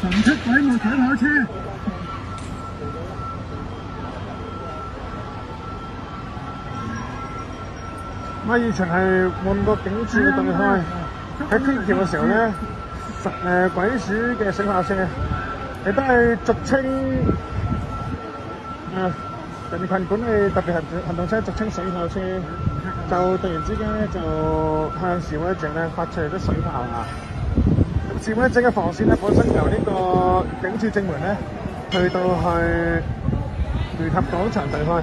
唔出軌冇水跑車。咁啊，以前係換個警署嘅對開，喺天橋嘅時候咧，誒、呃、鬼鼠嘅水炮車，亦都係俗稱啊人群管理特別行行動車，俗稱水炮車，就突然之間咧就向示威者咧發出嚟啲水炮啊！佔咧整個防線咧，本身由呢個警署正門咧，去到去聯合廣場對開。